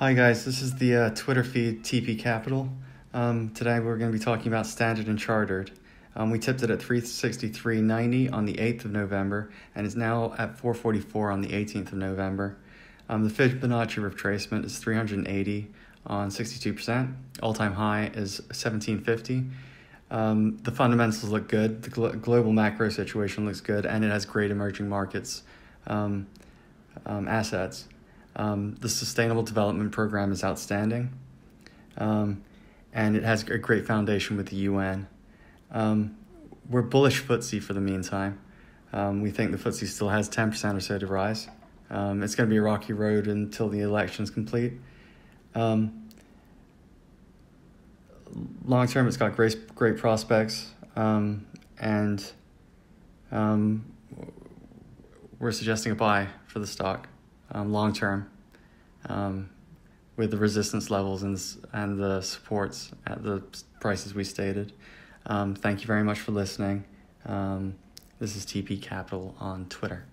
Hi guys, this is the uh, Twitter feed TP Capital. Um, today we're going to be talking about Standard and Chartered. Um, we tipped it at 363.90 on the 8th of November and is now at 444 on the 18th of November. Um, the Fibonacci retracement is 380 on 62%. All-time high is 1750. Um, the fundamentals look good. The gl- global macro situation looks good, and it has great emerging markets um, um, assets. Um, the Sustainable Development Program is outstanding, um, and it has a great foundation with the UN. Um, we're bullish FTSE for the meantime. Um, we think the FTSE still has 10% or so to rise. Um, it's going to be a rocky road until the election's complete. Um, long term, it's got great, great prospects, and we're suggesting a buy for the stock um, long term um, with the resistance levels and, and the supports at the prices we stated. Um, thank you very much for listening. Um, this is TP Capital on Twitter.